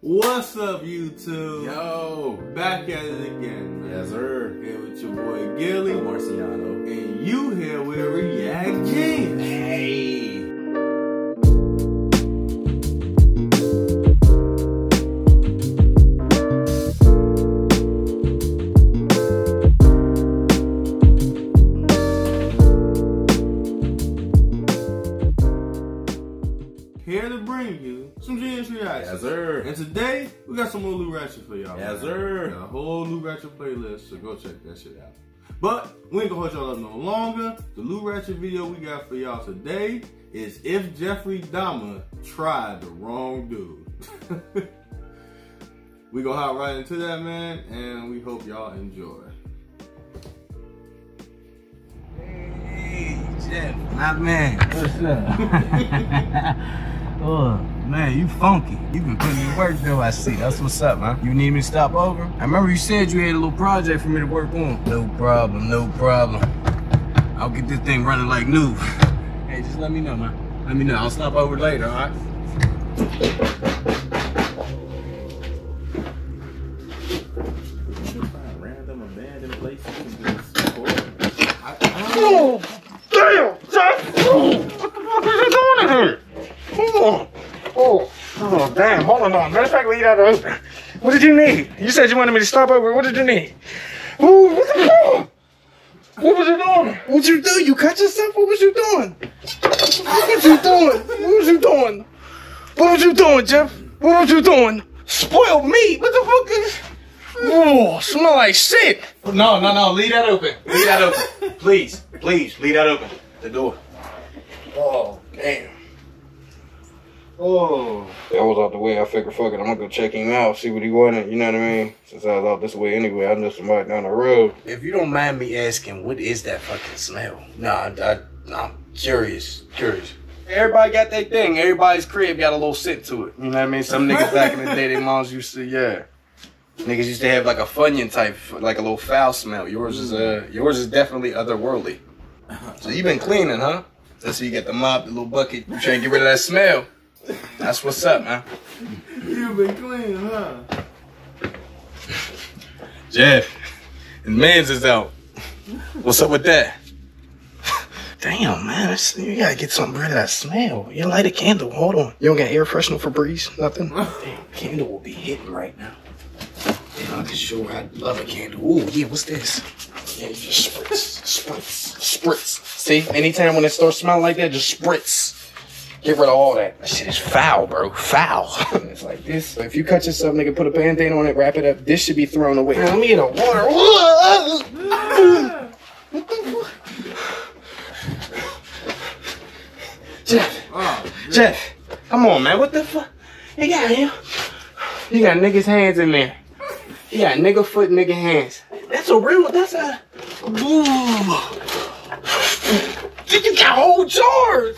What's up, YouTube? Yo. Back at it again. man. Yes, sir. Here with your boy Gilly. Marciano. And you here with React James. Hey. Some James reactions. Yes, sir. And today, we got some more Lou Ratchett for y'all. Yes, man. sir. Got a whole Lou Ratchett playlist, so go check that shit out. But we ain't gonna hold y'all up no longer. The Lou Ratchett video we got for y'all today is if Jeffrey Dahmer tried the wrong dude. we gonna hop right into that, man, and we hope y'all enjoy. Hey, Jeff, my man. What's up? oh, man, you funky. You been putting in work though, I see. That's what's up, man. You need me to stop over? I remember you said you had a little project for me to work on. No problem, no problem. I'll get this thing running like new. Hey, just let me know, man. Let me know. I'll stop over later, all right? Random abandoned places to just record. Oh, damn, Jeff! What the fuck is he doing in here? Hold on. Oh, oh, damn, hold on. Matter of fact, leave that open. What did you need? You said you wanted me to stop over. What did you need? Ooh, what the fuck? What was you doing? What'd you do? You cut yourself? What was you doing? What was you doing? What was you doing? What was you doing, Jeff? What was you doing? Spoiled meat? What the fuck is... Oh, smell like shit. No, no, no. Leave that open. Leave that open. Please, please, leave that open. The door. Oh, damn. Oh. That was out the way. I figured, fuck it, I'm gonna go check him out, see what he wanted. You know what I mean? Since I was out this way anyway, I knew somebody down the road. If you don't mind me asking, what is that fucking smell? Nah, I, I'm curious, curious. Everybody got their thing. Everybody's crib got a little scent to it. You know what I mean? Some niggas back in the day, their moms used to, yeah. Niggas used to have like a funyun type, like a little foul smell. Yours is uh, yours is definitely otherworldly. So you been cleaning, huh? That's so you got the mop, the little bucket. You trying to get rid of that smell. That's what's up, man. You been clean, huh? Jeff, his man's is out. What's up with that? Damn, man, that's- you gotta get something rid of that smell. You light a candle. Hold on. You don't got air freshener for breeze? Nothing? Damn, candle will be hitting right now. Damn, I can sure I love a candle. Ooh, yeah, what's this? Yeah, you just spritz, spritz, spritz. See, anytime when it starts smelling like that, just spritz. Get rid of all that. That shit is foul, bro. Foul. it's like this. If you cut yourself, nigga, put a band-aid on it, wrap it up. This should be thrown away. Man, let me get a water. What the fuck? Jeff, Oh, Jeff, come on, man. What the fuck? You got him. You got niggas' hands in there. You got nigga foot, nigga hands. That's a real. That's a. Ooh. You got whole jars.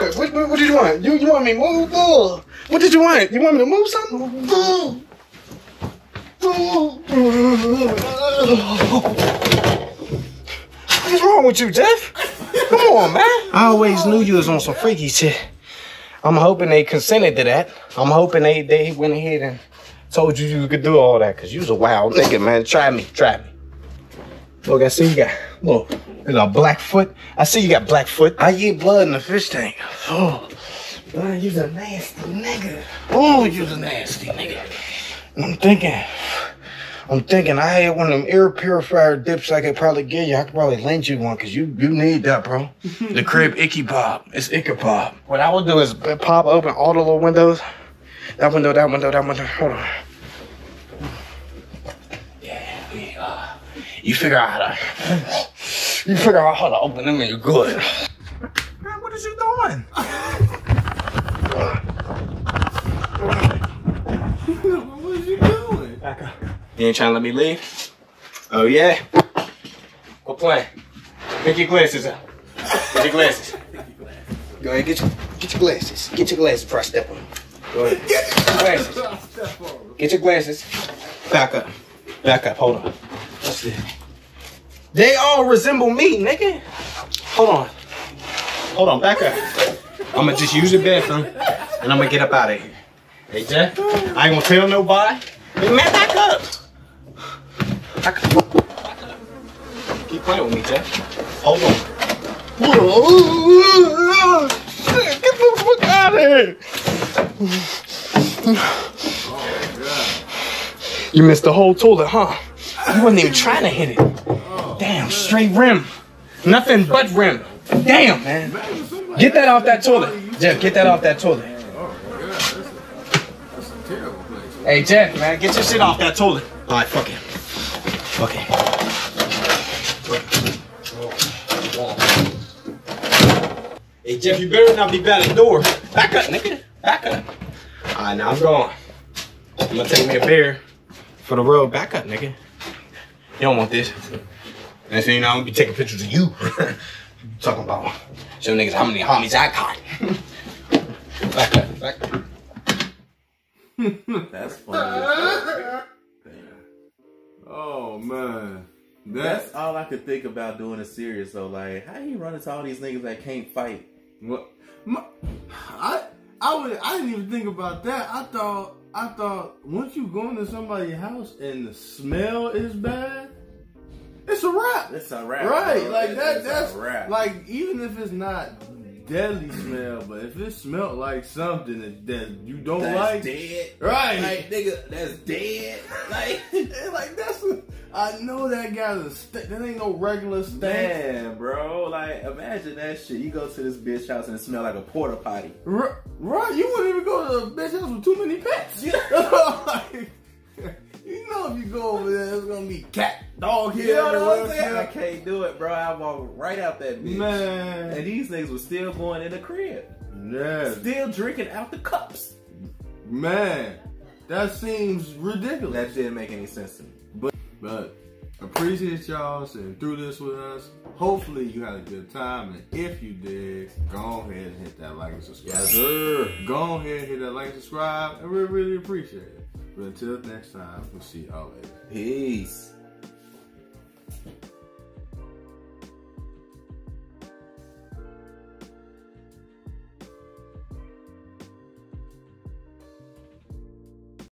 What, what, what did you want? You, you want me to move? Ugh. What did you want? You want me to move something? Ugh. What's wrong with you, Jeff? Come on, man. I always knew you was on some freaky shit. I'm hoping they consented to that. I'm hoping they, they went ahead and told you you could do all that because you was a wild nigga, man. Try me, try me. Look, I see you got, look, there's a Blackfoot. I see you got Blackfoot. I eat blood in the fish tank. Oh, man, you's a nasty nigga. Oh, you's a nasty nigga. I'm thinking, I'm thinking I had one of them air purifier dips I could probably get you. I could probably lend you one because you, you need that, bro. the crib Icky Pop. It's Icky Pop. What I will do is pop open all the little windows. That window, that window, that window. Hold on. Yeah, we, uh, you figure out how to, you figure out how to open them and you're good. Man, what is you doing? what was you doing? Back up. You ain't trying to let me leave? Oh, yeah? What plan? Get your glasses up. Get your glasses. Go ahead, get your, get your glasses. Get your glasses before I step on them. Go ahead. Get your glasses. Get your glasses. Back up. Back up. Hold on. What's this? They all resemble me, nigga. Hold on. Hold on. Back up. I'm gonna just use the bathroom and I'm gonna get up out of here. Hey, Jeff, I ain't gonna tell nobody. Man, back up. Back up. Back up. Keep playing with me, Jeff. Hold on. Whoa, get the fuck out of here. You missed the whole toilet, huh? You wasn't even trying to hit it. Damn, straight rim. Nothing but rim. Damn, man. Get that off that toilet. Jeff, get that off that toilet. Hey, Jeff, man, get your shit off that toilet. All right, fuck it. Fuck it. Hey, Jeff, you better not be bad at the door. Back up, nigga. Back up. All right, now I'm going. I'm gonna take me a beer for the road. Back up, nigga. You don't want this. Next thing you know, I'm gonna be taking pictures of you. Talking about show niggas how many homies I got. back up, back. That's funny. Oh man. That's That's all I could think about doing a series. So like, how you run into all these niggas that can't fight? what my, I I would I didn't even think about that. I thought I thought once you go into somebody's house and the smell is bad, it's a wrap. It's a wrap, Right, bro. like It's- that it's a that's wrap. like even if it's not deadly smell, but if it smelled like something that, that you don't That's like dead. Right. Like nigga, that's dead. Like like that's a, I know that guy's a st- that ain't no regular stank. Man, bro, like imagine that shit. You go to this bitch house and it smell like a porta potty. R- right, you wouldn't even go to a bitch house with too many pets. Like, you know, if you go over there, it's gonna be cat, dog You here. know what I'm saying? I can't do it, bro. I walk right out that bitch. Man, And these niggas was still going in the crib. yeah, Still drinking out the cups. man, that seems ridiculous. That didn't make any sense to me. But, but appreciate y'all sitting through this with us. Hopefully you had a good time, and if you did, go ahead and hit that like and subscribe. Yes, sir. Go ahead and hit that like and subscribe, and we really appreciate it. But until next time, we'll see y'all later. Peace.